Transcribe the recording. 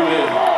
Bühne.